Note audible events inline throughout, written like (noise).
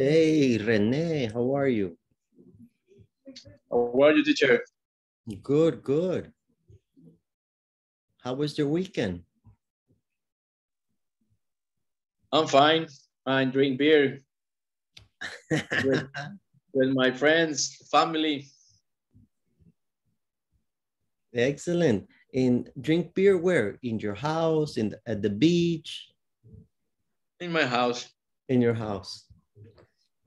Hey, Rene, how are you? How are you, teacher? Good, good. How was your weekend? I'm fine. I drink beer with, (laughs) with my friends, family. Excellent. And drink beer where? In your house, in the, at the beach? In my house. In your house.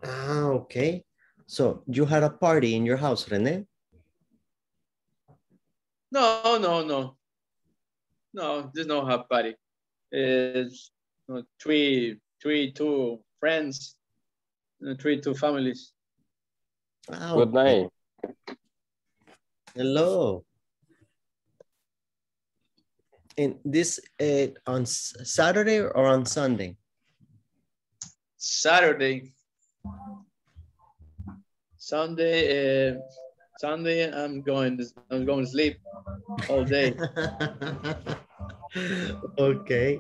Ah, okay. So you had a party in your house, Rene? No, no, no. No, there's no have party. It's you know, three, three, two friends, you know, three, two families. Ah, Good night. Hello. And this uh, on Saturday or on Sunday? Saturday. Sunday, uh, Sunday, I'm going. To, I'm going to sleep all day. (laughs) okay.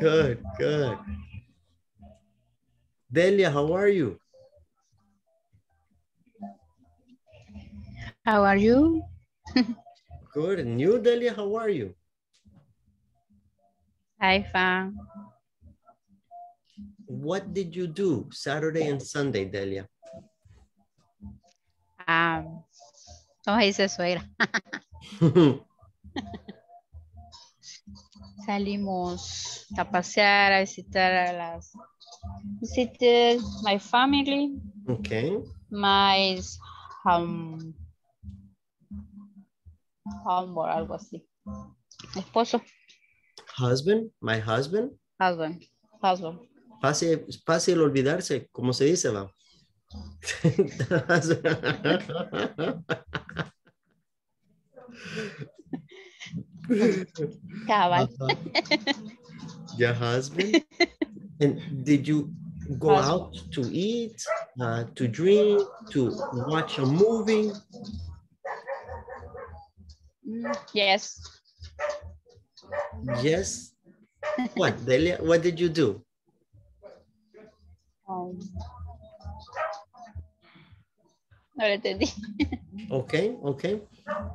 Good, good. Delia, how are you? How are you? Good. And you, Delia, how are you? Hi, fine. What did you do Saturday and Sunday, Delia? Um, ¿Cómo dice suegra? (laughs) Salimos a pasear, a visitar a las... Visited my family, okay. my um, home or algo así. Esposo, Husband, my husband. husband, husband. Fácil, fácil olvidarse, como se dice, va. (laughs) Cabal. Uh-huh. Your husband? And did you go out to eat, uh, to drink, to watch a movie? Yes. Yes. What, Delia? What did you do? No entendí. (laughs) Ok, ok.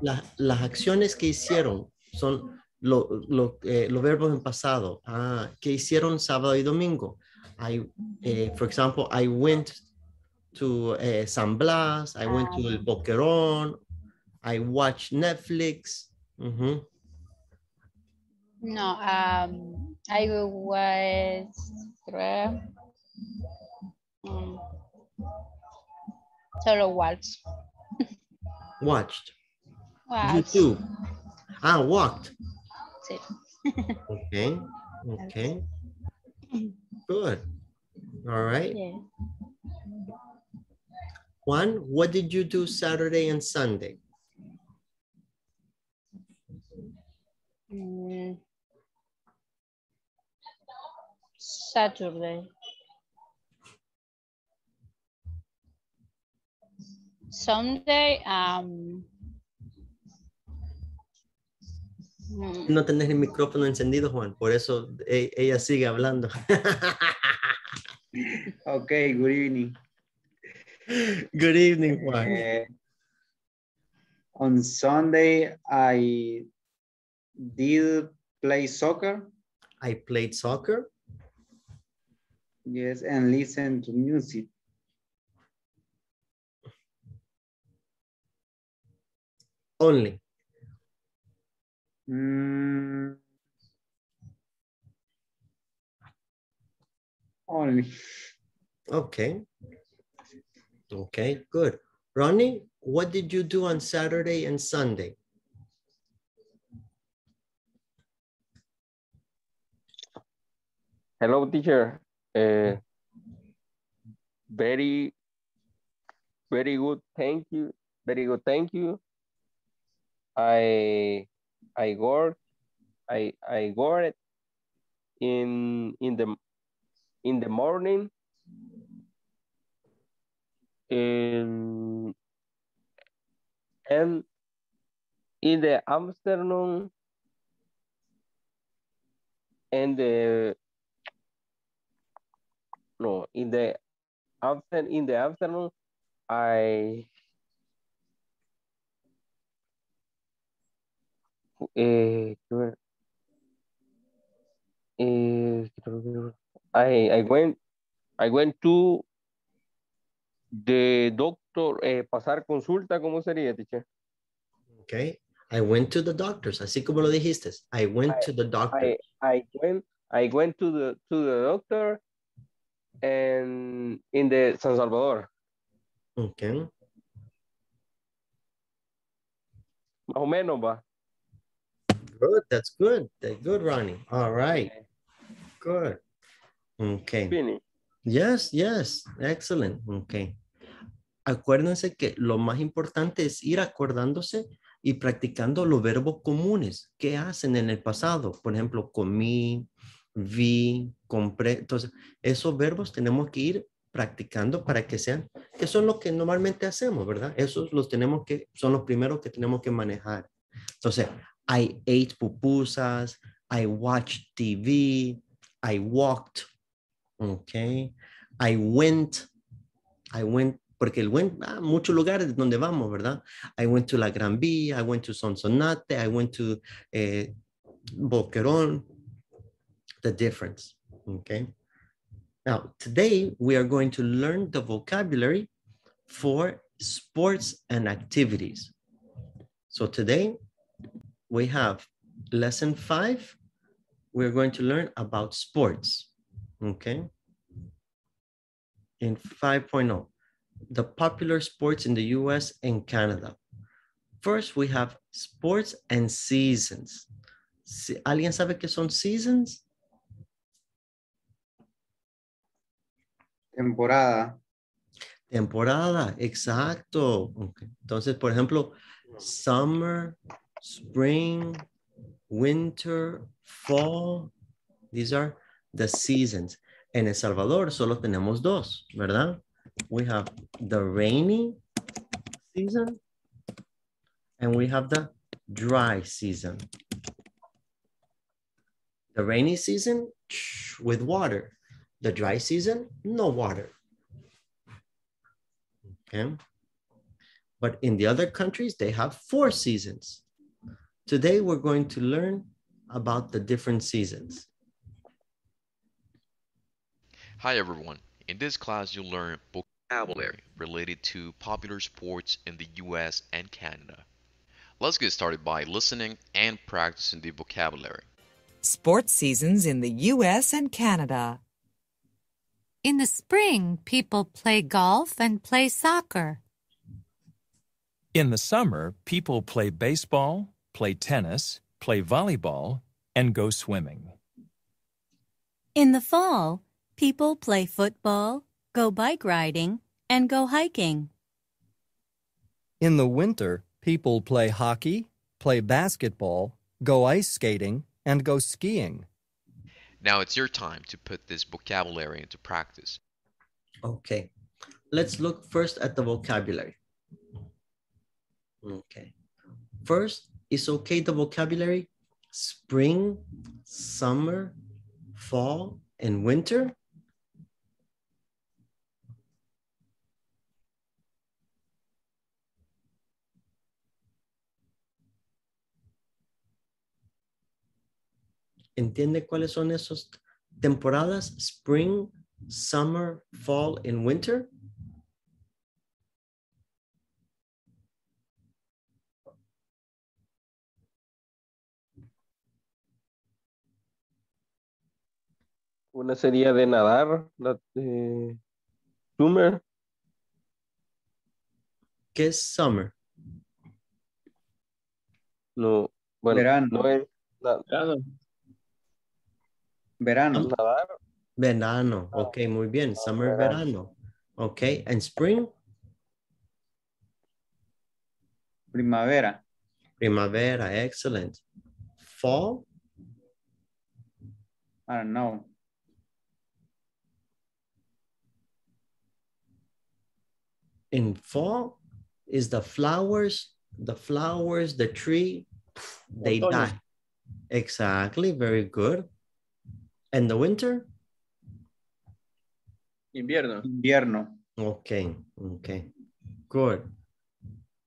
La- las acciones que hicieron son lo- lo- eh, los verbos en pasado. Ah, ¿Qué hicieron sábado y domingo? I, eh, for example, I went to eh, San Blas, I went to El Boquerón, I watched Netflix. No, um, I was um, solo waltz. (laughs) Watched. Waltz, YouTube. Ah, walked. sí. (laughs) Okay, okay. (laughs) Good. All right. Yeah. Juan, what did you do Saturday and Sunday? Mm. Saturday. Sunday, um, No tenés el micrófono encendido, Juan. Por eso e- ella sigue hablando. (laughs) Okay, good evening. Good evening, Juan. Eh, on Sunday, I did play soccer. I played soccer. Yes, and listen to music. Only. Mm. Only. Okay. Okay, good. Ronnie, what did you do on Saturday and Sunday? Hello, teacher. Uh, very, very good. Thank you. Very good. Thank you. I, I work, I, I work in, in the, in the morning. In, and in the afternoon and the no in the after in the afternoon i eh, eh, I, I went I went to the doctor eh, pasar consulta cómo sería teacher Okay. I went to the doctors, así como lo dijiste. I went to the doctor. I I went I went to the to the doctor and in the San Salvador Okay. más o menos va Good. That's good. That's good, Ronnie. All right. Good. Okay. Yes, yes. Excellent. Okay. Acuérdense que lo más importante es ir acordándose y practicando los verbos comunes que hacen en el pasado. Por ejemplo, comí, vi, compré. Entonces, esos verbos tenemos que ir practicando para que sean, que son lo que normalmente hacemos, ¿verdad? Esos los tenemos que, son los primeros que tenemos que manejar. Entonces, I ate pupusas, I watched TV, I walked, okay, I went, I went, porque el went, ah, muchos lugares donde vamos, ¿verdad? I went to La Gran Vía, I went to Sonsonate, I went to eh, Boquerón, the difference, okay? Now, today we are going to learn the vocabulary for sports and activities. So today we have lesson five. We're going to learn about sports, okay? In 5.0, the popular sports in the US and Canada. First, we have sports and seasons. Si- ¿Alguien sabe qué son seasons? Temporada. Temporada, exacto. Ok. Entonces, por ejemplo, summer, spring, winter, fall. These are the seasons. En El Salvador solo tenemos dos, ¿verdad? We have the rainy season and we have the dry season. The rainy season with water. The dry season, no water. Okay. But in the other countries, they have four seasons. Today, we're going to learn about the different seasons. Hi everyone. In this class you'll learn vocabulary related to popular sports in the US and Canada. Let's get started by listening and practicing the vocabulary. Sports seasons in the U.S. and Canada. In the spring, people play golf and play soccer. In the summer, people play baseball, play tennis, play volleyball, and go swimming. In the fall, people play football, go bike riding, and go hiking. In the winter, people play hockey, play basketball, go ice skating, and go skiing. Now it's your time to put this vocabulary into practice. Okay. Let's look first at the vocabulary. Okay. First, is okay the vocabulary? spring, summer, fall, and winter? ¿Entiende cuáles son esas temporadas? Spring, summer, fall, and winter. Una sería de nadar, la de summer. ¿Qué es summer? No, bueno, Verano. no es na- Verano. Verano. nadar. Verano. Ok, muy bien. Summer, verano. verano. Ok, and spring, Primavera. primavera. Excellent. Fall, I don't know. In fall is the flowers, the flowers, the tree, they Otoño. die. Exactly, very good. And the winter? Invierno. Invierno. Ok, ok. Good.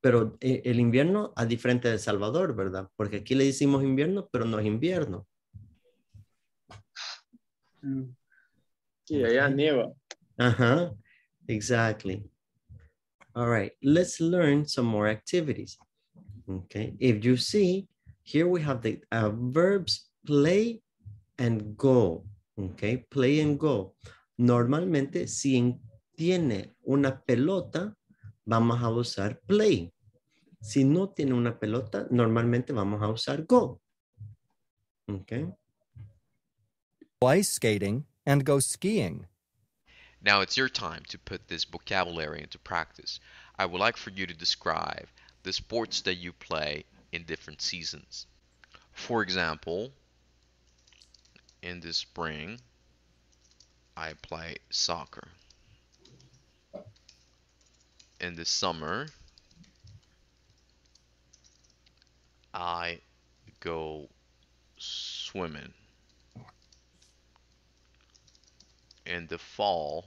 Pero eh, el invierno a diferente de El Salvador, ¿verdad? Porque aquí le decimos invierno, pero no es invierno. Mm, Sí, allá nieva. Uh-huh, exactly. All right, let's learn some more activities. Okay, if you see, here we have the uh, verbs play and go. Okay, play and go. Normalmente, si tiene una pelota, vamos a usar play. Si no tiene una pelota, normalmente vamos a usar go. Okay. Ice skating and go skiing. Now it's your time to put this vocabulary into practice. I would like for you to describe the sports that you play in different seasons. For example, in the spring, I play soccer. In the summer, I go swimming. In the fall,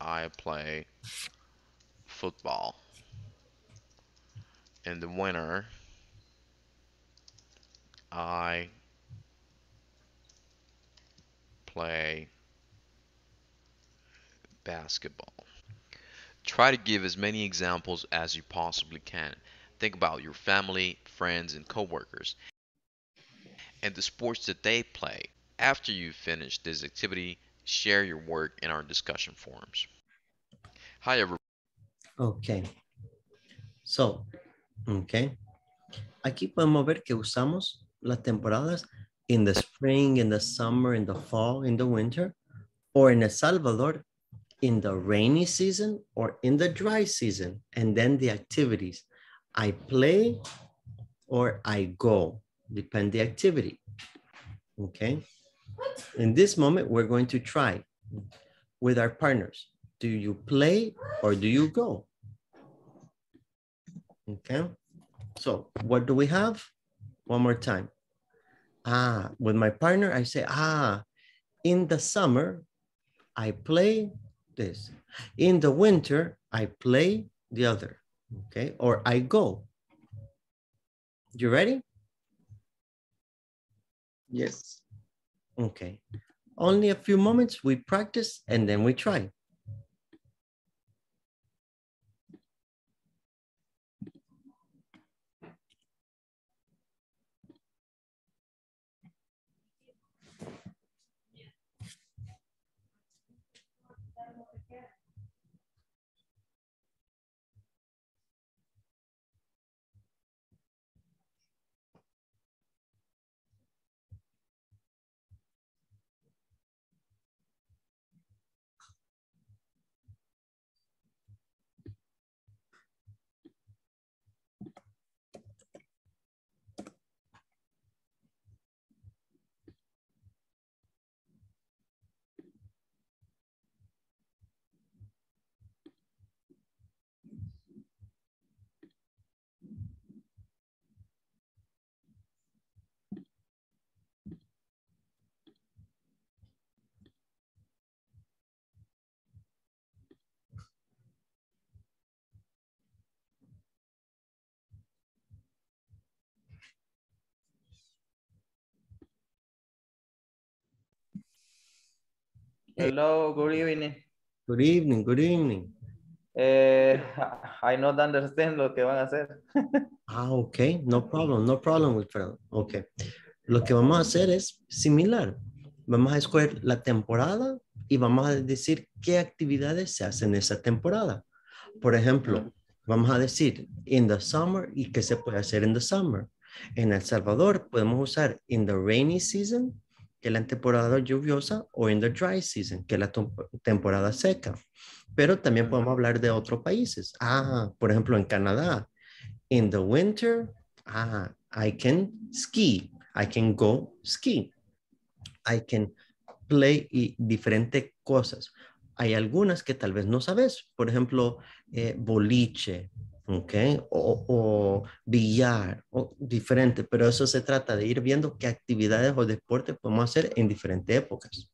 I play football. In the winter, I play basketball. Try to give as many examples as you possibly can. Think about your family, friends, and coworkers and the sports that they play. After you finish this activity, share your work in our discussion forums. Hi, everyone. Ok. So, ok. Aquí podemos ver que usamos las temporadas in the spring, in the summer, in the fall, in the winter, or in El Salvador, in the rainy season or in the dry season. And then the activities. I play or I go, depend the activity. Okay. In this moment, we're going to try with our partners. Do you play or do you go? Okay, so what do we have? One more time. Ah, with my partner, I say, ah, in the summer, I play this. In the winter, I play the other. Okay, or I go. You ready? Yes. Okay. Only a few moments, we practice and then we try. Hello, good evening. Good evening, good evening. Eh, I not understand lo que van a hacer. Ah, ok, no problem, no problem, Wilfredo. Ok. Lo que vamos a hacer es similar. Vamos a escoger la temporada y vamos a decir qué actividades se hacen en esa temporada. Por ejemplo, vamos a decir in the summer y qué se puede hacer en the summer. En El Salvador podemos usar in the rainy season, que es la temporada lluviosa, o in the dry season, que es la tem- temporada seca. Pero también podemos hablar de otros países. Ah, por ejemplo, en Canadá, in the winter, ah, I can ski. I can go ski. I can play y diferentes cosas. Hay algunas que tal vez no sabes, por ejemplo, eh, boliche, ¿ok? O, o billar, o diferente, pero eso se trata de ir viendo qué actividades o deportes podemos hacer en diferentes épocas.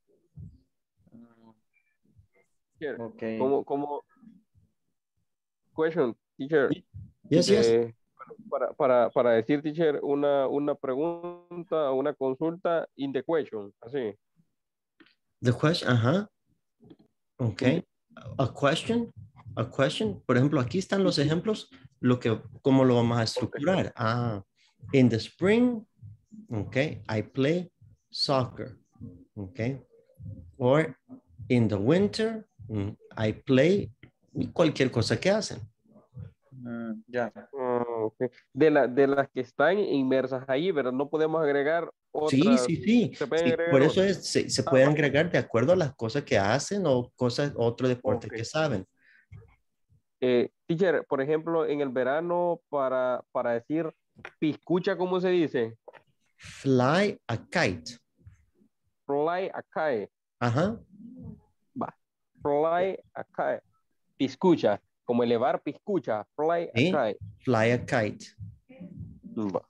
Okay. Como, como, question, teacher. Yes, yes. Eh, para, para, para decir, teacher, una, una pregunta o una consulta in the question, así. The question, ajá. Ok. A question, a question. Por ejemplo, aquí están los ejemplos, lo que, cómo lo vamos a estructurar. Ah, in the spring, ok, I play soccer, ok. Or in the winter, mm, I play cualquier cosa que hacen. Mm, ya. Ah, ok. De, la, de las que están inmersas ahí, ¿verdad? No podemos agregar otras. Sí, sí, sí. Se pueden Sí, agregar por eso es, se, se Ah, pueden agregar de acuerdo a las cosas que hacen o cosas, otro deporte que saben. Eh, teacher, por ejemplo, en el verano, para, para decir piscucha, ¿cómo se dice? Fly a kite. Fly a kite. Ajá. Va. Fly a kite. Piscucha. Como elevar piscucha. Fly a kite. Fly a kite. Va.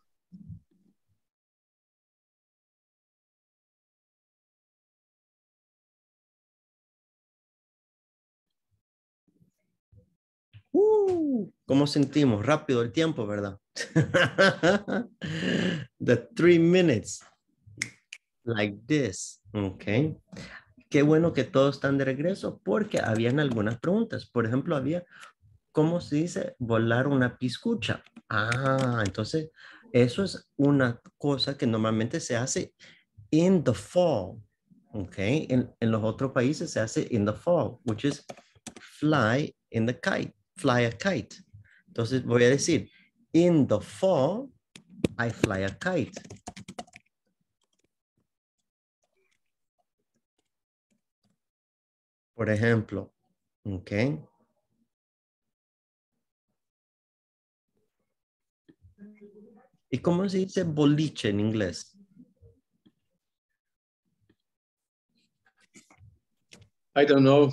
Uh, ¿Cómo sentimos? Rápido el tiempo, ¿verdad? (laughs) The three minutes. Like this. Ok. Qué bueno que todos están de regreso porque habían algunas preguntas. Por ejemplo, había, ¿cómo se dice volar una piscucha? Ah, entonces, eso es una cosa que normalmente se hace in the fall. Ok. En, en los otros países se hace in the fall, which is fly in the kite, fly a kite. Entonces voy a decir, in the fall, I fly a kite. Por ejemplo, ok. ¿Y cómo se dice boliche en inglés? I don't know.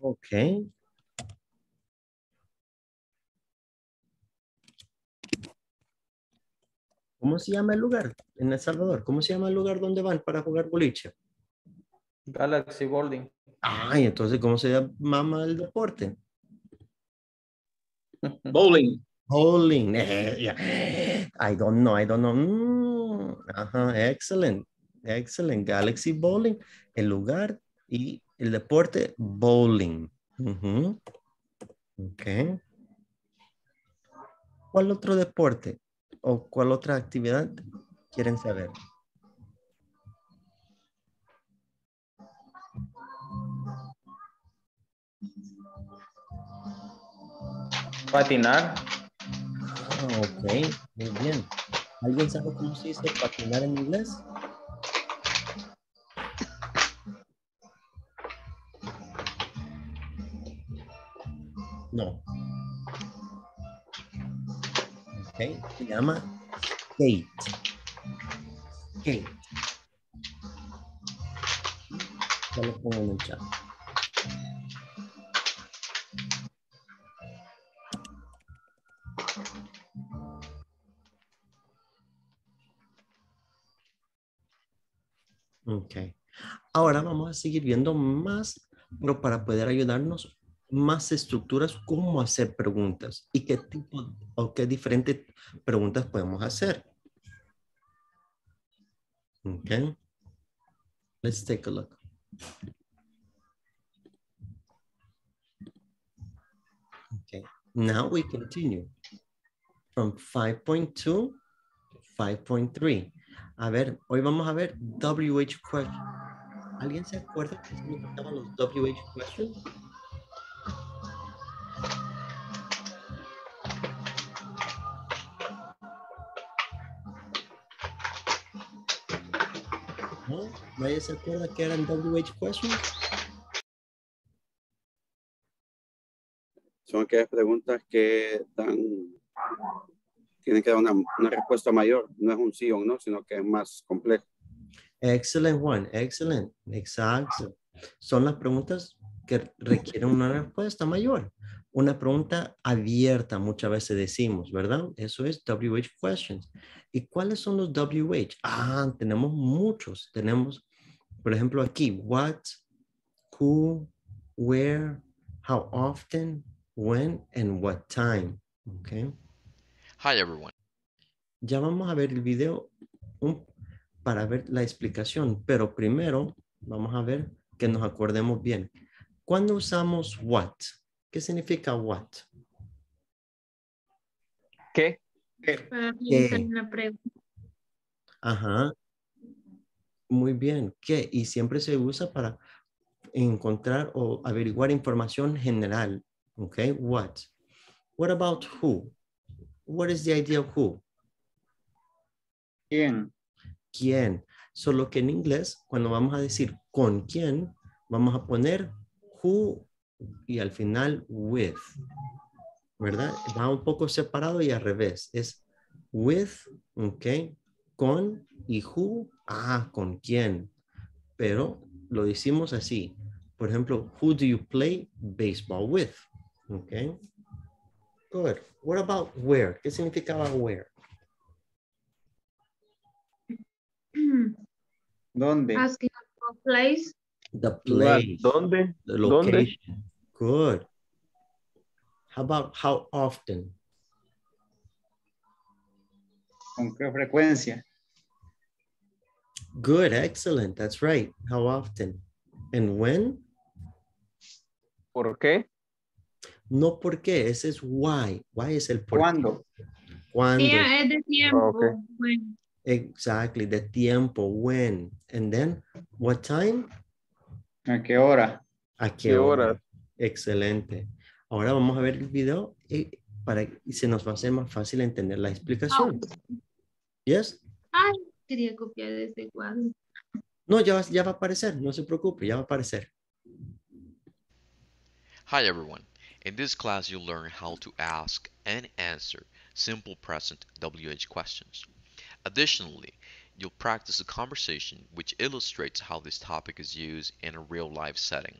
Ok. ¿Cómo se llama el lugar en El Salvador? ¿Cómo se llama el lugar donde van para jugar boliche? Galaxy Bowling. Ay, entonces, ¿cómo se llama el deporte? (laughs) Bowling. Bowling. Eh. I don't know, I don't know. Mm, ajá, excellent, excellent. Galaxy Bowling, el lugar y el deporte bowling. Ok. ¿Cuál otro deporte o cuál otra actividad quieren saber? Patinar. Ah, ok, muy bien. ¿Alguien sabe cómo se dice patinar en inglés? No. Ok, se llama skate. Skate. Ya lo pongo en el chat. Ok. Ahora vamos a seguir viendo más, pero para poder ayudarnos, más estructuras, cómo hacer preguntas y qué tipo o qué diferentes preguntas podemos hacer. Ok. Let's take a look. Okay, now we continue from 5.2 to 5.3. A ver, hoy vamos a ver WH question. ¿Alguien se acuerda qué significaban los WH questions? ¿No? ¿Nadie se acuerda que eran WH questions? Son aquellas preguntas que dan, tienen que dar una, una respuesta mayor. No es un sí o un no, sino que es más complejo. Excellent, Juan. Excellent. Exacto. Son las preguntas que requieren una respuesta mayor. Una pregunta abierta, muchas veces decimos, ¿verdad? Eso es WH questions. ¿Y cuáles son los WH? Ah, tenemos muchos. Tenemos, por ejemplo, aquí, what, who, where, how often, when, and what time. Okay. Hi everyone. Ya vamos a ver el video para ver la explicación, pero primero vamos a ver que nos acordemos bien. ¿Cuándo usamos what? ¿Qué significa what? ¿Qué? Para ¿Qué? una pregunta. Ajá. Muy bien. ¿Qué? Y siempre se usa para encontrar o averiguar información general. ¿Ok? What? What about who? What is the idea of who? ¿Quién? quién. Solo que en inglés, cuando vamos a decir con quién, vamos a poner who y al final with. ¿Verdad? Va un poco separado y al revés. Es with, ok, con y who, ah, con quién. Pero lo decimos así. Por ejemplo, who do you play baseball with? Ok. Good. What about where? ¿Qué significaba where? (clears throat) ¿Dónde? Asking for place. The place. ¿Dónde? The ¿Dónde? location. Good. How about how often? ¿Con qué frecuencia? Good, excellent. That's right. How often? And when? ¿Por qué? No por qué, ese es why. Why es el por qué. ¿Cuándo? ¿Cuándo? Yeah, es de tiempo. Okay. Exactly, the tiempo, when. And then, what time? ¿A qué hora? ¿A qué ¿Qué hora? hora? Excelente. Ahora vamos a ver el video y, para, y se nos va a hacer más fácil entender la explicación. Yes? Ay, quería copiar ese cuadro. No, ya, va- ya va a aparecer, no se preocupe, ya va a aparecer. Hi everyone. In this class you'll learn how to ask and answer simple present WH questions. Additionally, you'll practice a conversation which illustrates how this topic is used in a real life setting.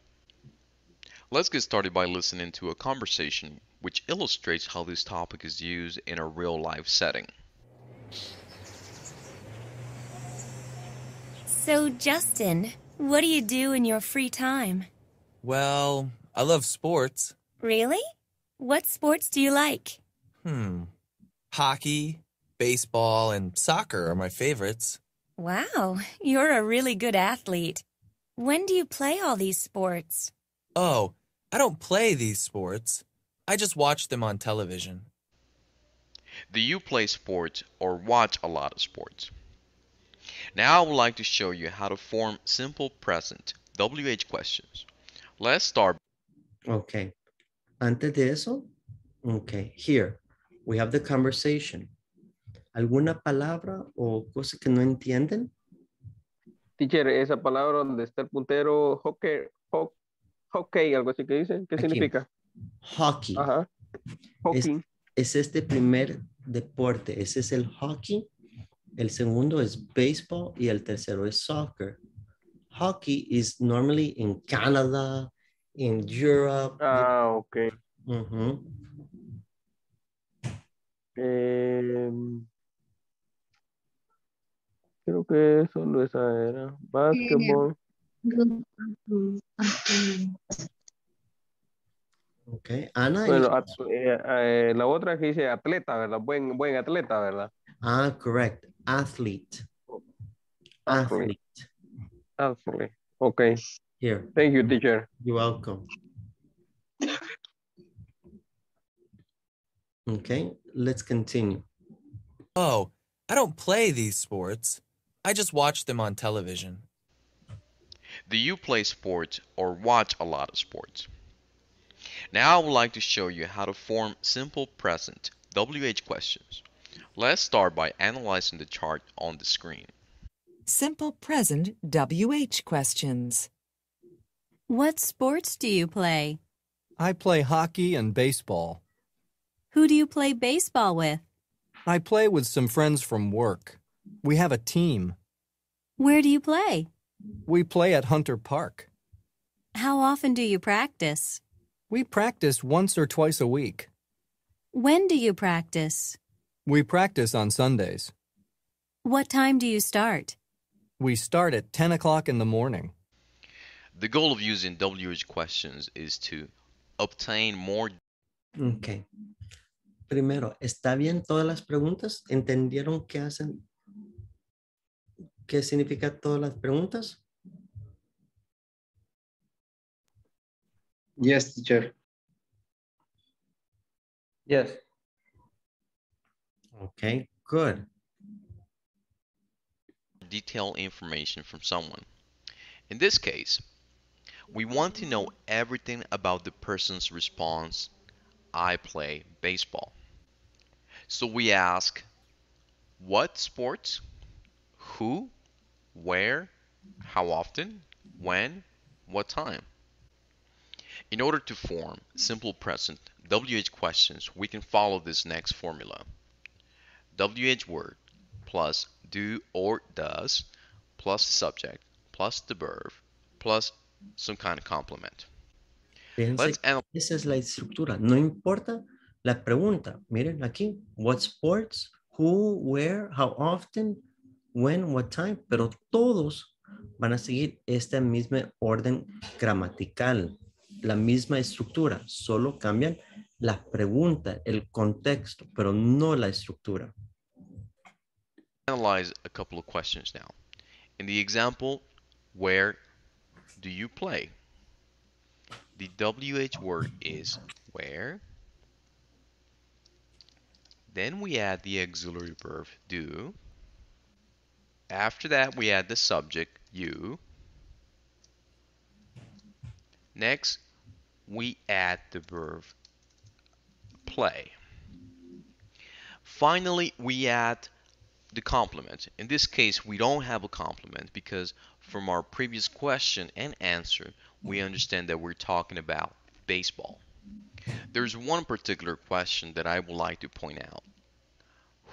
Let's get started by listening to a conversation which illustrates how this topic is used in a real life setting. So, Justin, what do you do in your free time? Well, I love sports. Really? What sports do you like? Hmm. Hockey, baseball, and soccer are my favorites. Wow, you're a really good athlete. When do you play all these sports? Oh, I don't play these sports. I just watch them on television. Do you play sports or watch a lot of sports? Now I would like to show you how to form simple present WH questions. Let's start. Ok. Antes de eso, ok, here, we have the conversation. ¿Alguna palabra o cosa que no entienden? Teacher, esa palabra donde está el puntero hockey, ho- hockey, algo así que dice, ¿qué Aquí. significa? Hockey. Ajá. Es, Hockey. es este primer deporte. Ese es el hockey. El segundo es baseball y el tercero es soccer. Hockey is normally in Canada, in Europe. Ah, ok. Ujú. Em, creo que solo esa era. Básquetbol. Ok, Ana. y- Bueno, at- eh, eh, la otra que dice atleta, ¿verdad? Buen, buen atleta, ¿verdad? Ah, correct. Athlete. Athlete. Athlete. Ok. Here. Thank you, teacher. You're welcome. Okay, let's continue. Oh, I don't play these sports. I just watch them on television. Do you play sports or watch a lot of sports? Now I would like to show you how to form simple present WH questions. Let's start by analyzing the chart on the screen. Simple present WH questions. What sports do you play? I play hockey and baseball. Who do you play baseball with? I play with some friends from work. We have a team. Where do you play? We play at Hunter Park. How often do you practice? We practice once or twice a week. When do you practice? We practice on Sundays. What time do you start? We start at 10 o'clock in the morning. The goal of using WH questions is to obtain more Ok. Primero, ¿está bien todas las preguntas? ¿Entendieron qué hacen? ¿Qué significa todas las preguntas? Yes, teacher. Yes. Okay, good. detailed information from someone. In this case, we want to know everything about the person's response, I play baseball. So we ask, what sports, who, where, how often, when, what time. In order to form simple present WH questions, we can follow this next formula. WH word plus do or does plus the subject plus the verb plus some kind of complement. Fíjense, Let's que analyze esa es la estructura. No importa la pregunta. Miren aquí. What sports, who, where, how often, when, what time. Pero todos van a seguir este mismo orden gramatical, la misma estructura. Solo cambian la pregunta, el contexto, pero no la estructura. analyze a couple of questions now. In the example, where do you play? The WH word is where. Then we add the auxiliary verb do. After that, we add the subject you. Next, we add the verb play. Finally, we add the complement. In this case, we don't have a complement because from our previous question and answer, we understand that we're talking about baseball. There's one particular question that I would like to point out.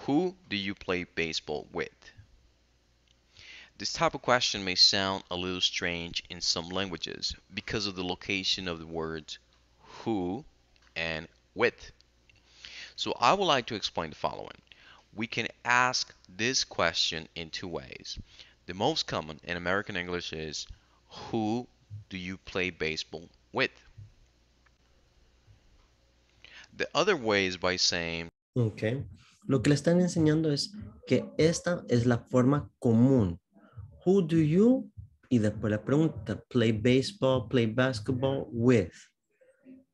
Who do you play baseball with? This type of question may sound a little strange in some languages because of the location of the words who and with. So I would like to explain the following we can ask this question in two ways. The most common in American English is Who do you play baseball with? The other way is by saying Ok. Lo que le están enseñando es que esta es la forma común. Who do you? Y después la pregunta, play baseball, play basketball with.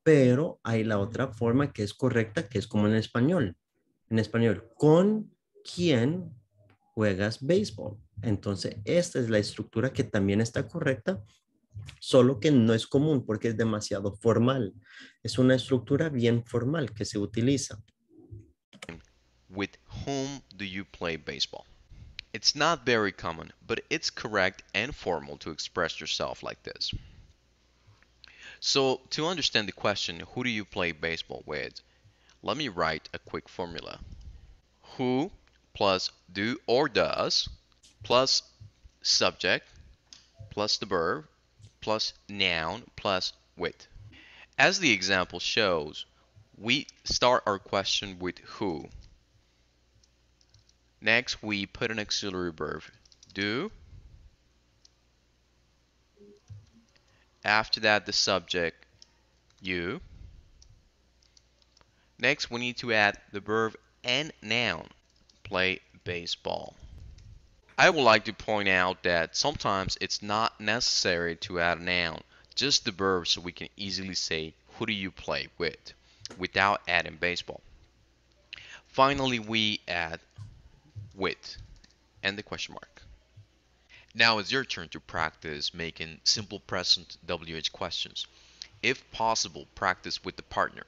Pero hay la otra forma que es correcta, que es como en español. En español, ¿con quién juegas béisbol? Entonces, esta es la estructura que también está correcta, solo que no es común porque es demasiado formal. Es una estructura bien formal que se utiliza. With whom do you play baseball? It's not very common, but it's correct and formal to express yourself like this. So, to understand the question, who do you play baseball with? Let me write a quick formula. Who plus do or does plus subject plus the verb plus noun plus with. As the example shows, we start our question with who. Next, we put an auxiliary verb, do. After that, the subject, you. Next, we need to add the verb and noun, play baseball. I would like to point out that sometimes it's not necessary to add a noun, just the verb so we can easily say who do you play with without adding baseball. Finally, we add with and the question mark. Now it's your turn to practice making simple present WH questions. If possible, practice with the partner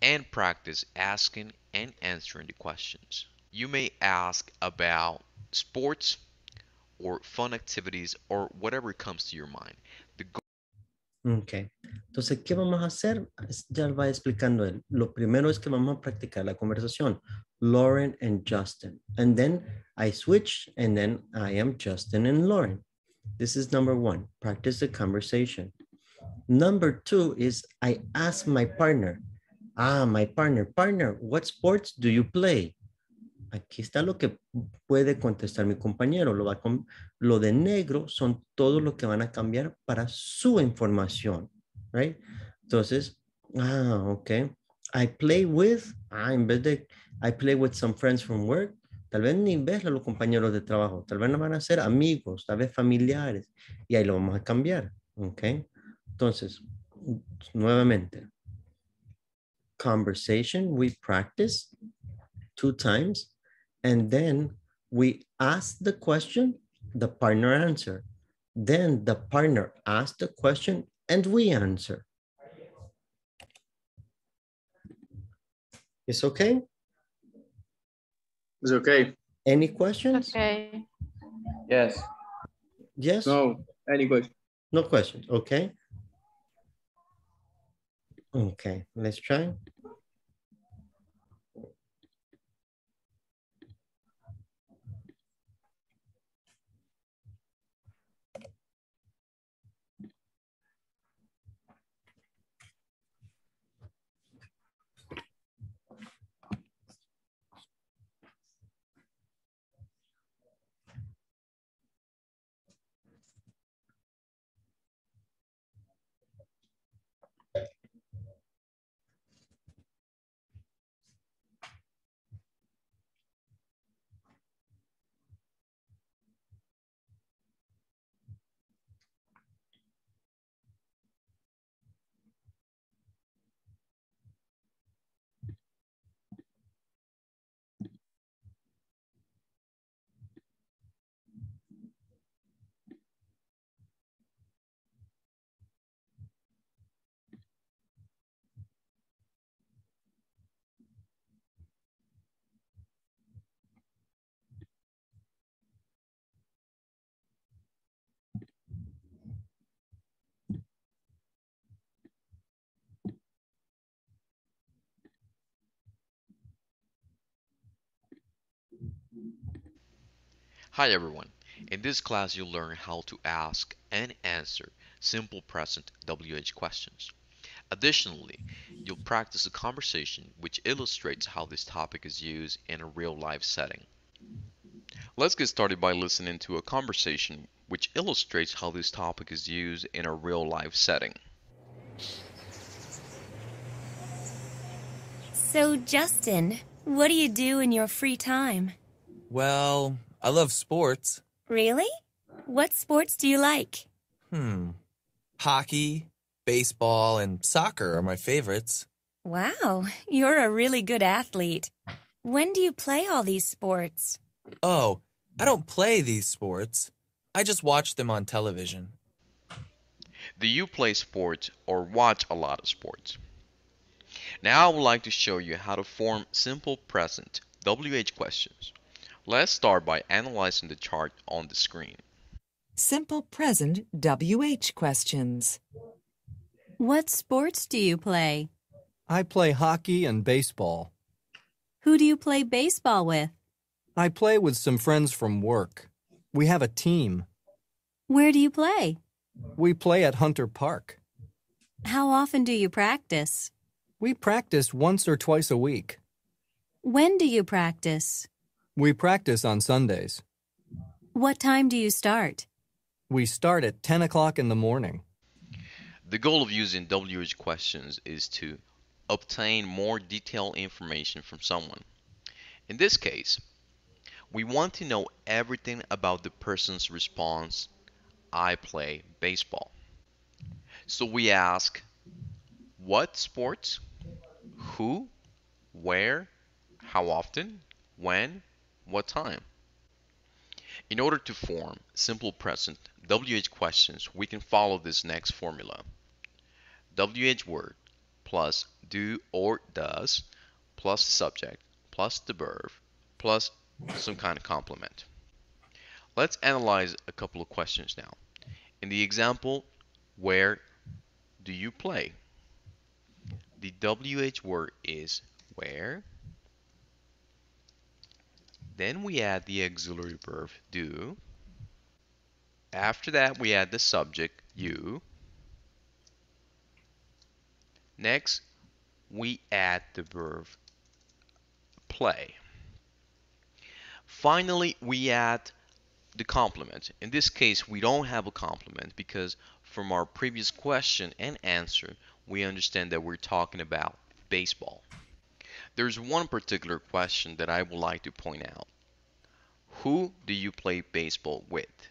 and practice asking and answering the questions. You may ask about sports or fun activities or whatever comes to your mind. Ok. Entonces, ¿qué vamos a hacer? Ya va explicando él. Lo primero es que vamos a practicar la conversación. Lauren and Justin. And then I switch and then I am Justin and Lauren. This is number one. Practice the conversation. Number two is I ask my partner. Ah, my partner. Partner, what sports do you play? Aquí está lo que puede contestar mi compañero. Lo, va con- lo de negro son todo lo que van a cambiar para su información, right? Entonces, ah, ok. I play with, ah, en vez de, I play with some friends from work, tal vez ni ves a los compañeros de trabajo, tal vez no van a ser amigos, tal vez familiares, y ahí lo vamos a cambiar, ok? Entonces, nuevamente, conversation, we practice two times, and then we ask the question, the partner answer. Then the partner asks the question and we answer. It's okay? It's okay. Any questions? Okay. Yes. Yes? No, any question? No questions, okay? Okay, let's try. Hi everyone. In this class you'll learn how to ask and answer simple present WH questions. Additionally, you'll practice a conversation which illustrates how this topic is used in a real life setting. Let's get started by listening to a conversation which illustrates how this topic is used in a real life setting. So, Justin, what do you do in your free time? Well, I love sports. Really? What sports do you like? Hmm. Hockey, baseball, and soccer are my favorites. Wow, (laughs) you're a really good athlete. When do you play all these sports? Oh, I don't play these sports. I just watch them on television. Do you play sports or watch a lot of sports? Now I would like to show you how to form simple present WH questions. Let's start by analyzing the chart on the screen. Simple present WH questions. What sports do you play? I play hockey and baseball. Who do you play baseball with? I play with some friends from work. We have a team. Where do you play? We play at Hunter Park. How often do you practice? We practice once or twice a week. When do you practice? We practice on Sundays. What time do you start? We start at 10 o'clock in the morning. The goal of using WH questions is to obtain more detailed information from someone. In this case, We want to know everything about the person's response, I play baseball. So we ask, what sports, who, where, how often, when, what time. In order to form simple present WH questions, we can follow this next formula. WH word plus do or does plus subject plus the verb plus some kind of complement. Let's analyze a couple of questions now. In the example, where do you play? The WH word is where. Then we add the auxiliary verb do. After that, we add the subject you. Next, we add the verb play. Finally, we add the complement. In this case, we don't have a complement because from our previous question and answer, we understand that we're talking about baseball. There's one particular question that I would like to point out. Who do you play baseball with?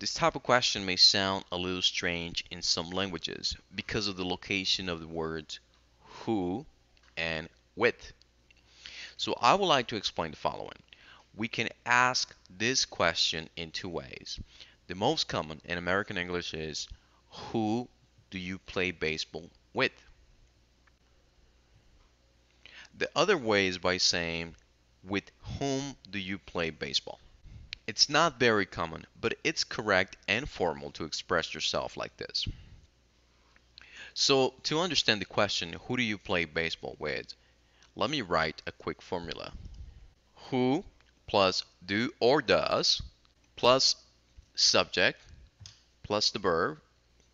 This type of question may sound a little strange in some languages because of the location of the words who and with. So I would like to explain the following. We can ask this question in two ways. The most common in American English is who do you play baseball with? The other way is by saying with whom do you play baseball? It's not very common, but it's correct and formal to express yourself like this. So to understand the question, who do you play baseball with? Let me write a quick formula. Who plus do or does plus subject plus the verb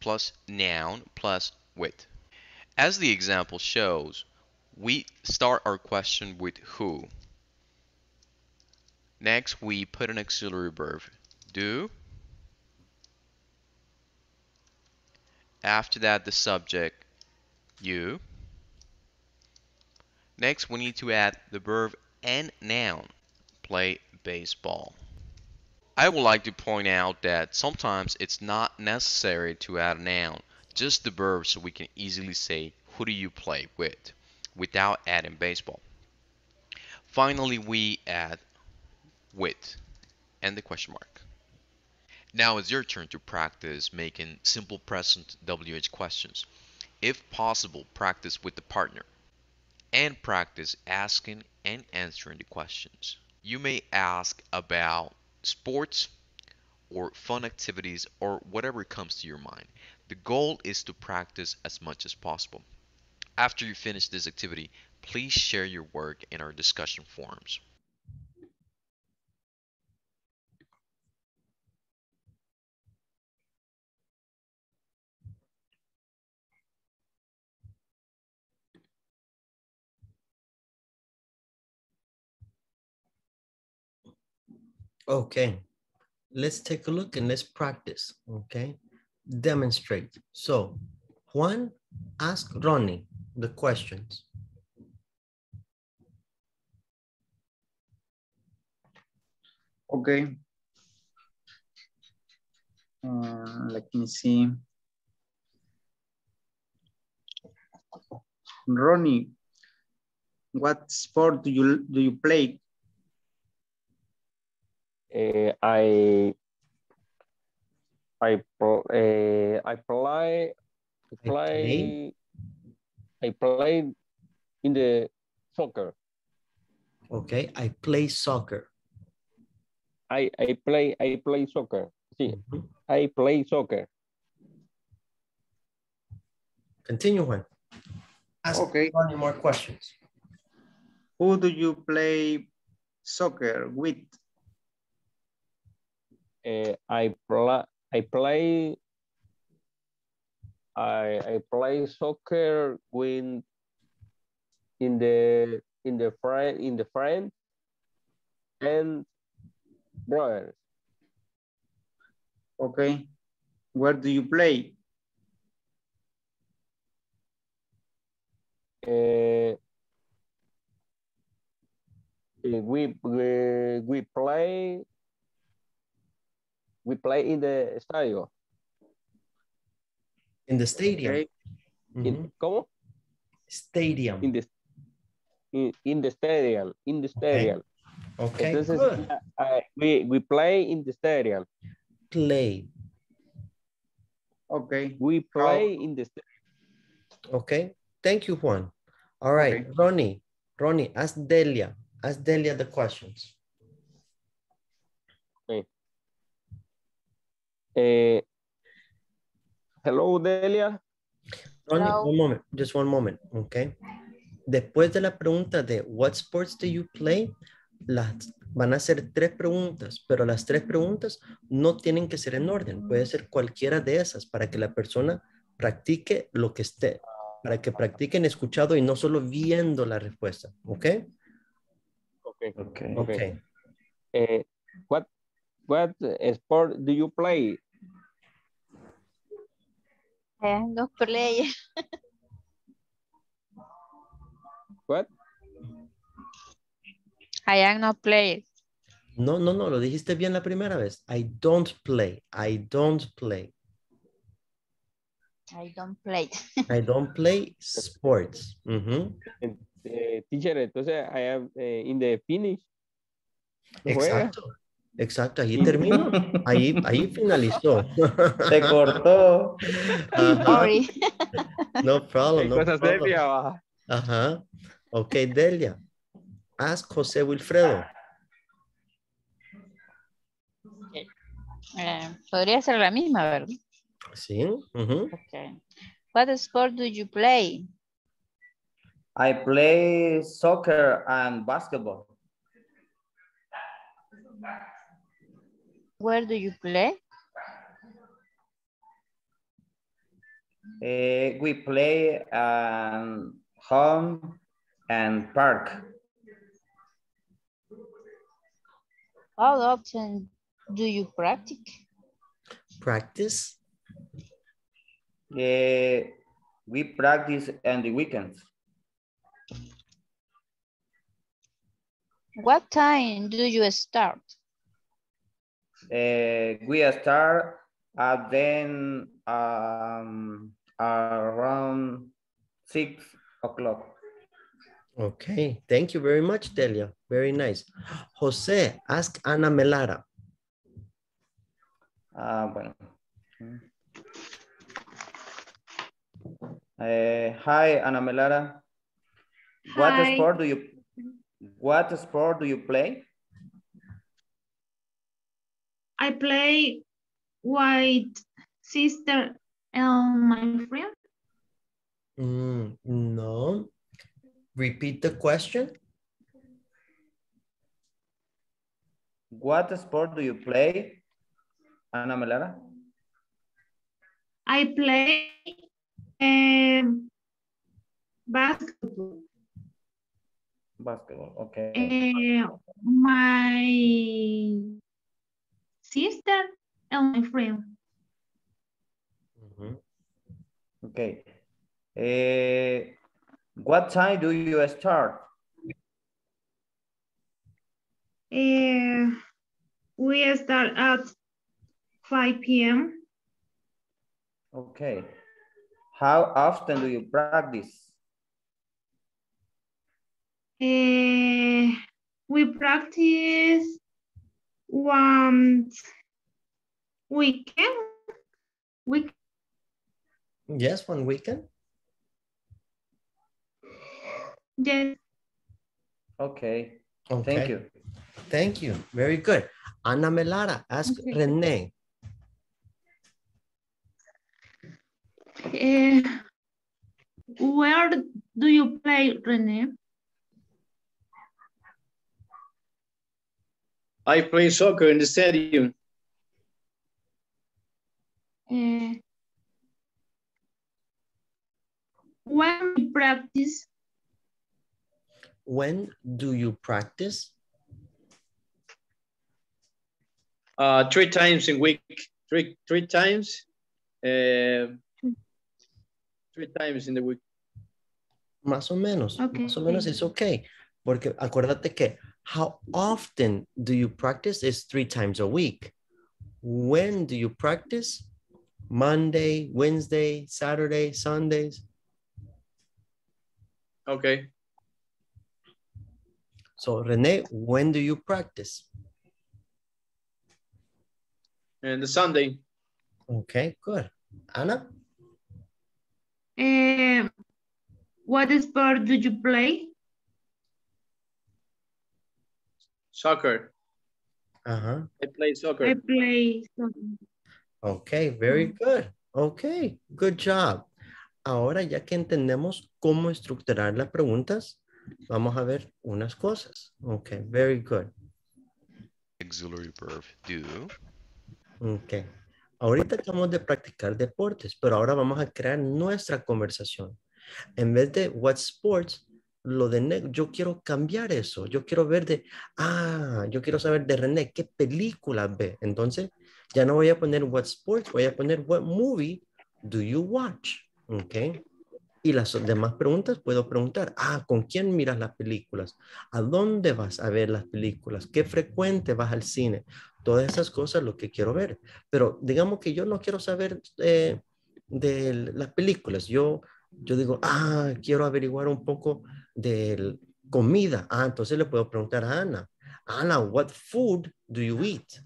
plus noun plus with. As the example shows, we start our question with who. Next, we put an auxiliary verb, do. After that, the subject, you. Next, we need to add the verb and noun, play baseball. I would like to point out that sometimes it's not necessary to add a noun, just the verb so we can easily say, who do you play with, without adding baseball. Finally, we add with and the question mark. Now it's your turn to practice making simple present WH questions. If possible, practice with the partner and practice asking and answering the questions. You may ask about sports or fun activities or whatever comes to your mind. The goal is to practice as much as possible. After you finish this activity, please share your work in our discussion forums. Okay, let's take a look and let's practice, okay? Demonstrate. So, Juan, ask Ronnie the questions. Okay. Uh, let me see. Ronnie, what sport do you do you play? Uh, I I uh, I play I play I play in the soccer. Okay, I play soccer. I I play I play soccer. Sí, mm -hmm. I play soccer. Continue, Juan. Ask okay. Any more questions? Who do you play soccer with? Uh, I play I play I I play soccer with in the in the friend in the friend and brothers. Okay. Where do you play? Uh, Eh, we, we, we play we play in the estadio. In the stadium. In- Mhm. ¿Cómo? Stadium. In the, in, in the stadium. In the stadium. Okay, Entonces, good. ah, we, we play in the stadium. Play. Okay. We play in the stadium. Okay. Thank you, Juan. All right, Ronnie. Ronnie, ask Delia. Ask Delia the questions. Eh, hello, Delia. Hello. one moment, just one moment, okay? Después de la pregunta de what sports do you play, las van a ser tres preguntas, pero las tres preguntas no tienen que ser en orden, puede ser cualquiera de esas para que la persona practique lo que esté, para que practiquen escuchado y no solo viendo la respuesta, ¿ok? Okay. Okay. Okay. Eh, what what sport do you play? I am no player. What? I am no player. No, no, no, lo dijiste bien la primera vez. I don't play, I don't play, I don't play. I don't play sports. Eh, teacher, entonces I am eh, in the finish. ¿No juega? Exacto, ahí terminó, ahí, ahí finalizó. (laughs) Se cortó. Ajá. Sorry. No problem, no cosa problem. va. Ajá. Ok, Delia. Ask José Wilfredo. Eh, podría ser la misma, ¿verdad? Sí. ujú. Okay. What sport do you play? I play soccer and basketball. Where do you play? Eh, we play um, home and park. How often do you practice? Practice. Eh, we practice on the weekends. What time do you start? Eh, we start at then um, around six o'clock. Okay, thank you very much, Delia. Very nice. José, ask Ana Melara. Ah, bueno. Eh, hi, Ana Melara. Hi. What sport do you What sport do you play? I play with sister and my friend. Mm, no. Repeat the question. What sport do you play, Ana Melara? I play um, basketball. Basketball. Okay. Uh, my sister and my friend. Okay. Eh, what time do you start? Uh, we start at 5 p.m. Okay. How often do you practice? Uh, we practice once weekend. Week Yes, one weekend. yes. Okay. Okay. Thank you. Thank you. Very good. Ana Melara, ask Okay. Rene. Uh, where do you play, Rene? I play soccer in the stadium. Uh, when we practice, When do you practice? Uh, three times in week. Three three times. Uh, three times in the week. Más o menos. Okay. Más o menos es ok. Porque acuérdate que How often do you practice? Is three times a week. When do you practice? Monday, Wednesday, Saturday, Sundays. Okay. So Rene, when do you practice? And the Sunday. Okay, good. Anna? Eh, what sport do you play? Soccer. Uh-huh. I play soccer. I play soccer. Okay, very good. Okay, good job. Ahora ya que entendemos cómo estructurar las preguntas, vamos a ver unas cosas. Okay, very good. Auxiliary verb do. Okay. Ahorita acabamos de practicar deportes, pero ahora vamos a crear nuestra conversación. En vez de what sports, lo de ne- yo quiero cambiar eso. Yo quiero ver de, ah, yo quiero saber de René, ¿qué películas ve? Entonces, ya no voy a poner what sports, voy a poner what movie do you watch? Ok. Y las demás preguntas puedo preguntar, ah, ¿con quién miras las películas? ¿A dónde vas a ver las películas? ¿Qué frecuente vas al cine? Todas esas cosas lo que quiero ver. Pero digamos que yo no quiero saber eh, de las películas. Yo, yo digo, ah, quiero averiguar un poco de comida. Ah, entonces le puedo preguntar a Ana. Ana, what food do you eat?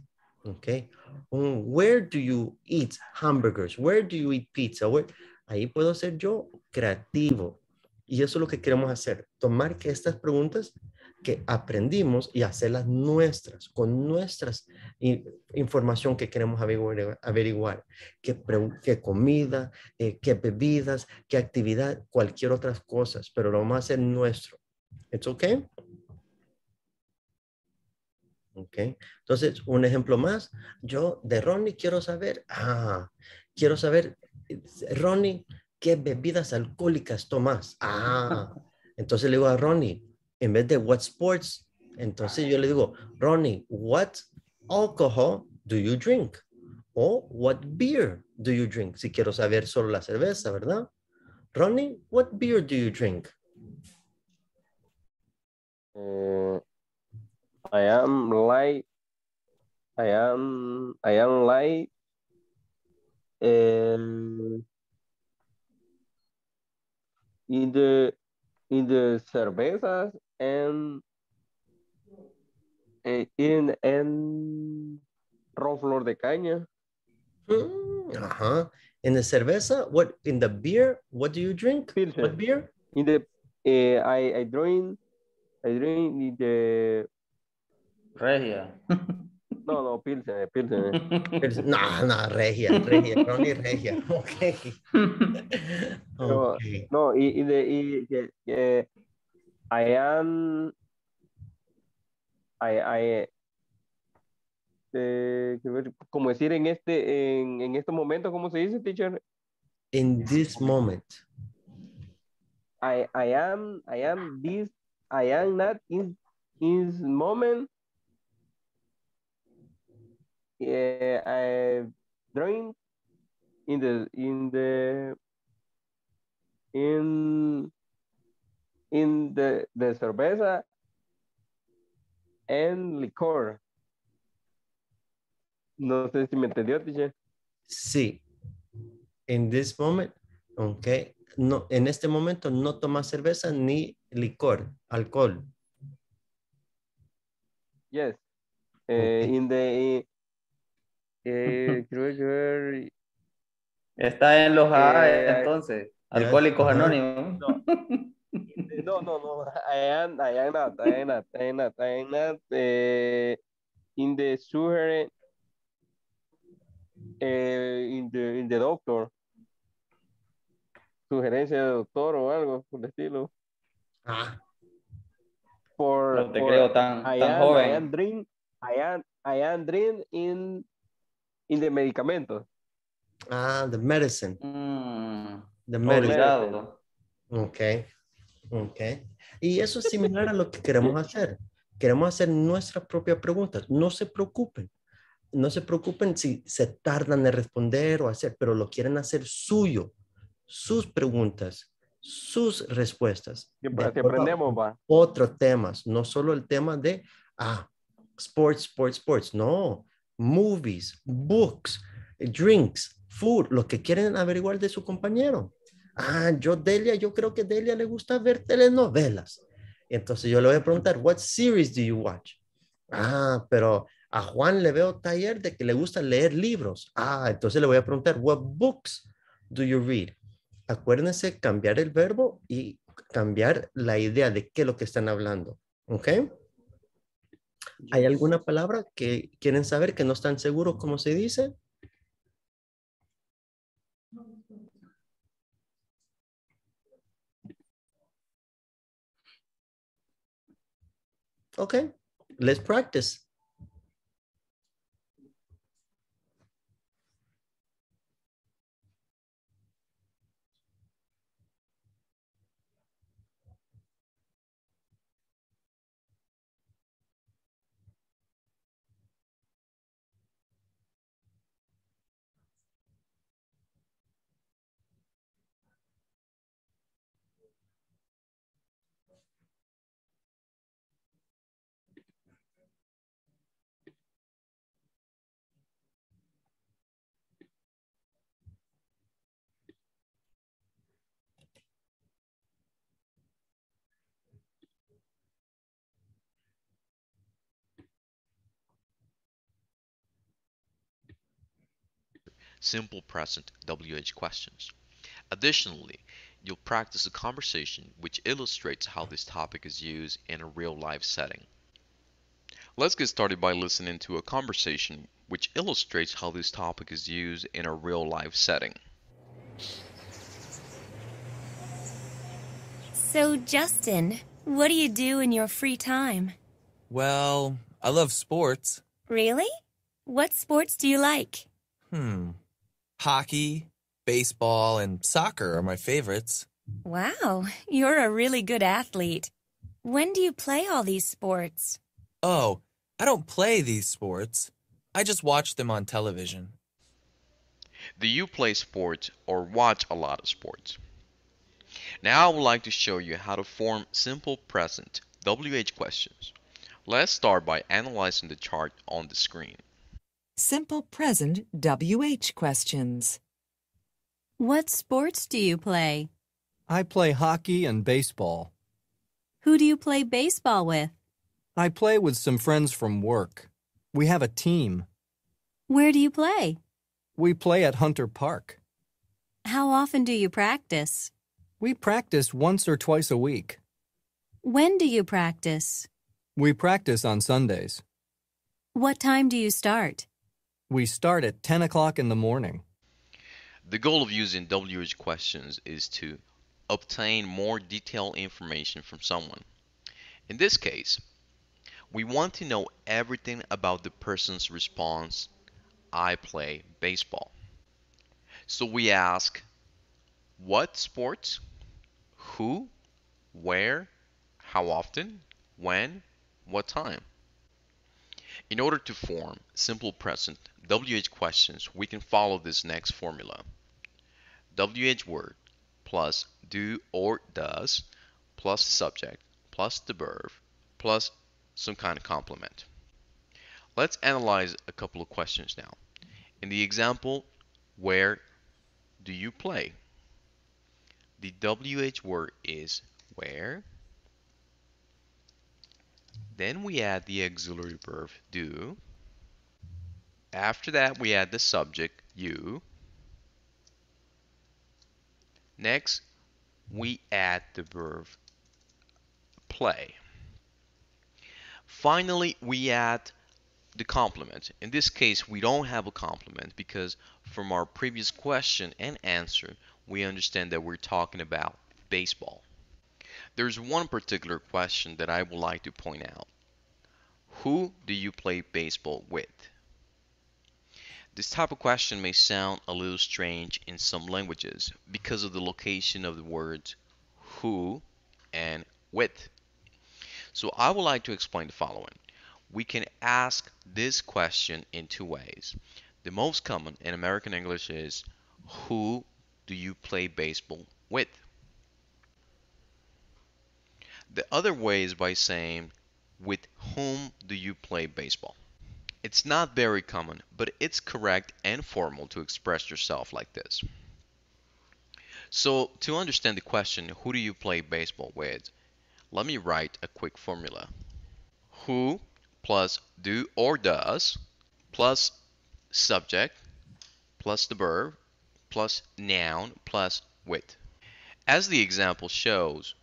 Okay. Where do you eat hamburgers? Where do you eat pizza? Where- Ahí puedo ser yo creativo. Y eso es lo que queremos hacer. Tomar que estas preguntas que aprendimos y hacerlas nuestras, con nuestras información que queremos averiguar, averiguar. qué, comida, eh, qué bebidas, qué actividad, cualquier otras cosas, pero lo vamos a hacer nuestro. ¿Es ok? Ok. Entonces, un ejemplo más. Yo de Ronnie quiero saber, ah, quiero saber, Ronnie, ¿qué bebidas alcohólicas tomas? Ah, entonces le digo a Ronnie, en vez de what sports, entonces yo le digo, Ronnie, what alcohol do you drink? O what beer do you drink? Si quiero saber solo la cerveza, ¿verdad? Ronnie, what beer do you drink? Uh, I am like I am I am like um, in the in the cervezas and in and ron flor de caña. Uh-huh. In the cerveza, what in the beer, what do you drink? What beer? In the uh, I I drink I drink in the Regia. (laughs) no no pilsen pilsen. Pils- No, no, regia, regia, Ronnie regia. (laughs) Okay. (laughs) No, Okay. no, y de, y que, que I am, I, I, eh, como decir en este, en, en este momento, ¿cómo se dice, teacher? In this moment. I, I am, I am this, I am not in, in this moment. Yeah, I drink in the, in the, in, in the, the cerveza and licor. No sé si me entendió, teacher. Sí. In this moment, okay. No, en este momento no toma cerveza ni licor, alcohol. Yes. Eh, in the, eh, creo que ver, Está en los A, Eh, entonces. Alcohólicos. Anónimos. No, no, no. (laughs) I am, I am not, I am not, I am not, I am not eh, in the sugar, eh, in the, in the doctor. Sugerencia de doctor o algo por el estilo. Ah, Por, No te por- creo tan- I tan am, joven. I am drink, I am, I am drink in, in the medicamento. ah, the medicine. Mm, The medicine. olvidado. Ok, ok. Y eso es similar a lo que queremos hacer. Queremos hacer nuestras propias preguntas. No se preocupen. No se preocupen si se tardan en responder o hacer, pero lo quieren hacer suyo. Sus preguntas, sus respuestas. Que, de aprendemos, va. Otros temas, no solo el tema de, ah, sports, sports, sports. No, movies, books, drinks, food, lo que quieren averiguar de su compañero. Ah, yo, Delia, yo creo que Delia le gusta ver telenovelas. Entonces yo le voy a preguntar, what series do you watch? Ah, pero a Juan le veo taller de que le gusta leer libros. Ah, entonces le voy a preguntar, what books do you read? Acuérdense cambiar el verbo y cambiar la idea de qué es lo que están hablando. ¿Ok? ¿Hay alguna palabra que quieren saber que no están seguros cómo se dice? Okay, let's practice. Simple present WH questions. Additionally, you'll practice a conversation which illustrates how this topic is used in a real life setting. Let's get started by listening to a conversation which illustrates how this topic is used in a real life setting. So, Justin, what do you do in your free time? Well, I love sports. Really? What sports do you like? Hmm. Hockey, baseball, and soccer are my favorites. Wow, you're a really good athlete. When do you play all these sports? Oh, I don't play these sports. I just watch them on television. Do you play sports or watch a lot of sports? Now I would like to show you how to form simple present WH questions. Let's start by analyzing the chart on the screen. Simple present WH questions. What sports do you play? I play hockey and baseball. Who do you play baseball with? I play with some friends from work. We have a team. Where do you play? We play at Hunter Park. How often do you practice? We practice once or twice a week. When do you practice? We practice on Sundays. What time do you start? We start at 10 o'clock in the morning. The goal of using WH questions is to obtain more detailed information from someone. In this case, we want to know everything about the person's response, I play baseball. So we ask, what sports, who, where, how often, when, what time. In order to form simple present WH questions, we can follow this next formula. WH word plus do or does plus the subject plus the verb plus some kind of complement. Let's analyze a couple of questions now. In the example, where do you play? The WH word is where. Then we add the auxiliary verb do. After that, we add the subject, you. Next, we add the verb play. Finally, we add the complement. In this case, we don't have a complement because from our previous question and answer, we understand that we're talking about baseball. There's one particular question that I would like to point out. Who do you play baseball with? This type of question may sound a little strange in some languages because of the location of the words who and with. So I would like to explain the following. We can ask this question in two ways. The most common in American English is who do you play baseball with? The other way is by saying, with whom do you play baseball? It's not very common, but it's correct and formal to express yourself like this. So, to understand the question, who do you play baseball with? Let me write a quick formula. Who plus do or does plus subject plus the verb plus noun plus with. As the example shows,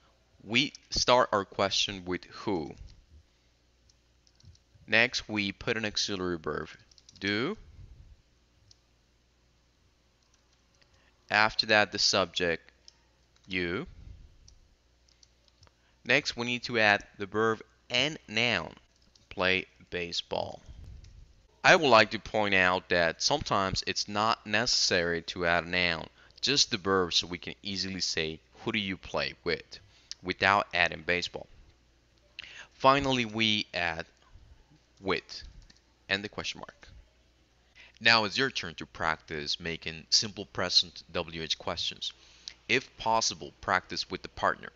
we start our question with who. Next, we put an auxiliary verb, do. After that, the subject, you. Next, we need to add the verb and noun, play baseball. I would like to point out that sometimes it's not necessary to add a noun, just the verb so we can easily say who do you play with without adding baseball. Finally, we add with and the question mark. Now it's your turn to practice making simple present WH questions. If possible, practice with the partner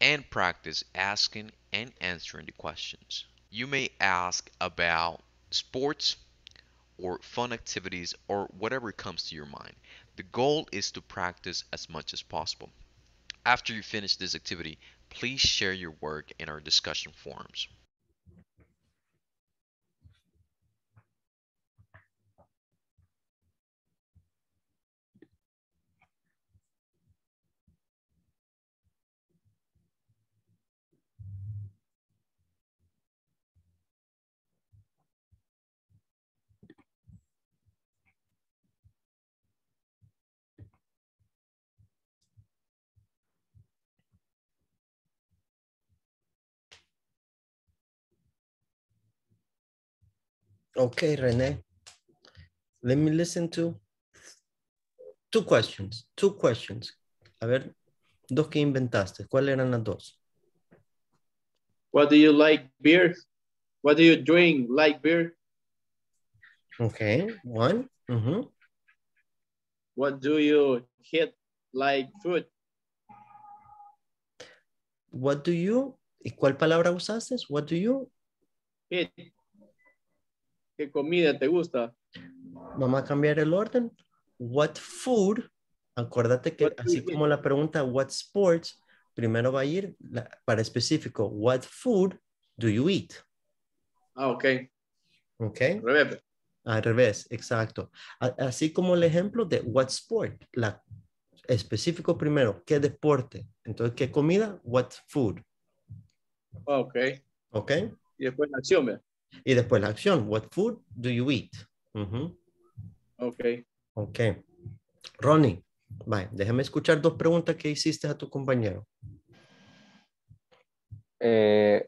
and practice asking and answering the questions. You may ask about sports or fun activities or whatever comes to your mind. The goal is to practice as much as possible. After you finish this activity, please share your work in our discussion forums. Okay, Rene. Let me listen to two questions. Two questions. A ver, dos que inventaste. ¿Cuáles eran las dos? What do you like beer? What do you drink like beer? Okay, one. Mhm. What do you hit like food? What do you? ¿Y cuál palabra usaste? What do you? Hit. ¿Qué comida te gusta? Vamos a cambiar el orden. What food? Acuérdate que así como la pregunta what sports, primero va a ir la- para específico. What food do you eat? Ah, ok. Ok. Revés. Al revés, exacto. A- Así como el ejemplo de what sport, la específico primero, ¿qué deporte? Entonces, ¿qué comida? What food, Ah, Ok. ¿ok? Y después la acción, ¿ve? Y después la acción, what food do you eat? Ujú, Ok. Ok. Ronnie, vaya, déjame escuchar dos preguntas que hiciste a tu compañero. Eh,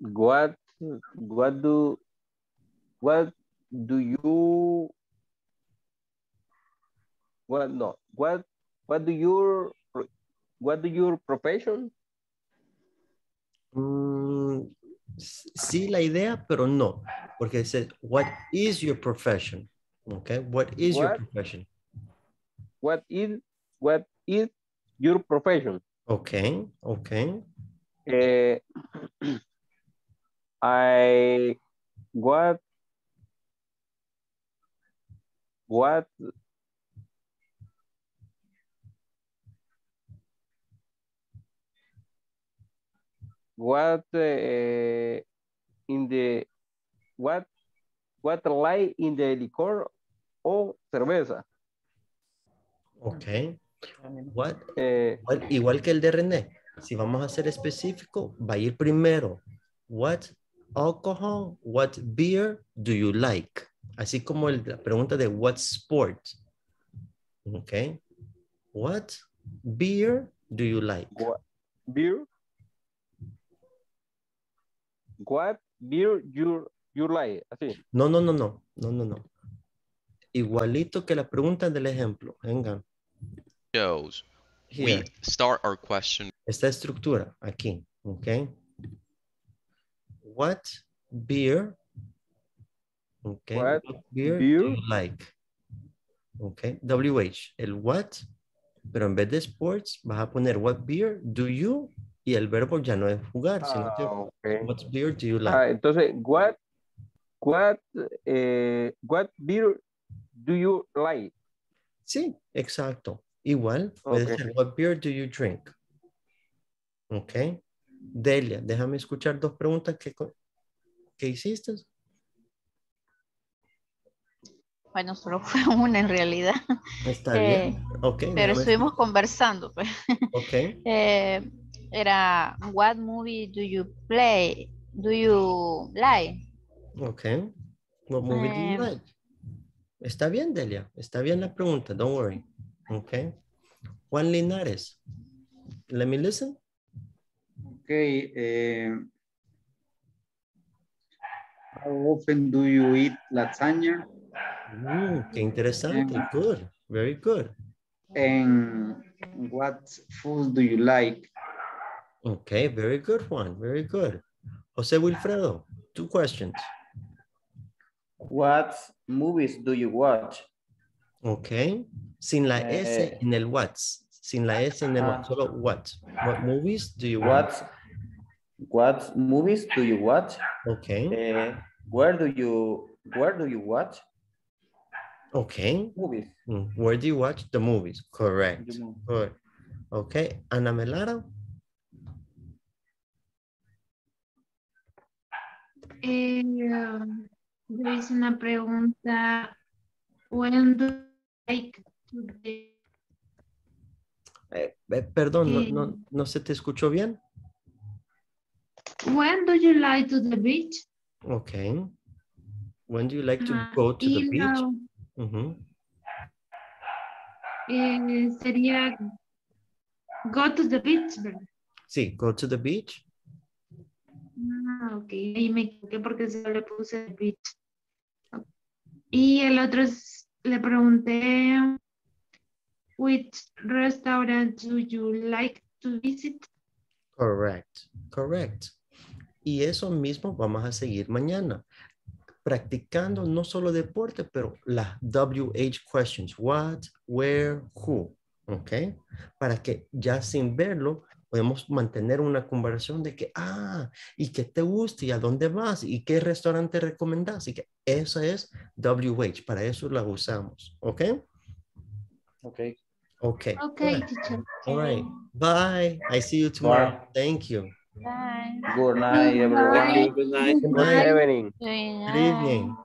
what what do what do you what no what what do your what do your profession Mm, sí, la idea, pero no, porque dice, what is your profession? Ok, what is your What? profession? what is what is your profession Ok, ok. Eh, I what what what uh, in the what what lie in the licor o cerveza Ok. What, Eh, igual, igual que el de René, si vamos a ser específico, va a ir primero. What alcohol, what beer do you like? Así como el- la pregunta de what sport. Ok. What beer do you like? what beer what beer you you like así No, no, no, no, no, no, no. Igualito que la pregunta del ejemplo. Venga, Shows. We start our question Esta estructura aquí, ok. What beer, ok. What beer, beer? do you like? Ok, WH, el what Pero en vez de sports, vas a poner what beer do you y el verbo ya no es jugar, sino Ah, que okay. what beer do you like? Ah, entonces, what, what, eh, what beer do you like? Sí, exacto. Igual, puede ser what beer do you drink? Ok. Delia, déjame escuchar dos preguntas que, que hiciste. Bueno, solo fue (laughs) una en realidad. Está Eh, bien. Ok. Pero estuvimos conversando. pues. Ok. (laughs) Eh, era, what movie do you play? Do you like? Ok. What movie do you Eh, like? Está bien, Delia. Está bien la pregunta. Don't worry. Ok. Juan Linares. Let me listen. Okay. eh, how often do you eat lasagna? Mm, qué interesante. Good. Very good. And what food do you like? Okay, very good, one, Very good. José Wilfredo, two questions. What movies do you watch? Okay. Sin la S Eh. en el what. Sin la S en el what. Ah. Solo what. What movies do you watch? what movies do you watch? Okay. Eh, where do you where do you watch Okay. movies? Mm, Where do you watch the movies? Correct. The. Good. Okay. Ana Melara. Eh, yo hice una pregunta. When do you like to the- Eh, eh, perdón, no, Eh. no, no se te escuchó bien. when do you like to the beach? Okay. When do you like to Ajá, go to the beach? la- Ujú. eh, sería go to the beach, ¿verdad? Sí, go to the beach. Ah, ok, ahí me equivoqué porque solo le puse beach. Y el otro le pregunté, which restaurant do you like to visit? Correct, correct. Y eso mismo vamos a seguir mañana, practicando no solo deporte, pero las WH questions, what, where, who, ¿ok? Para que ya sin verlo podemos mantener una conversación de que, ah, y qué te gusta y a dónde vas y qué restaurante recomendás. Y que esa es WH, para eso la usamos, ¿ok? Okay. Okay. Okay, good. teacher. All right. Bye. I see you tomorrow. Bye. Thank you. Bye. Good night, everyone. Good night. Good Good night. evening. Good evening.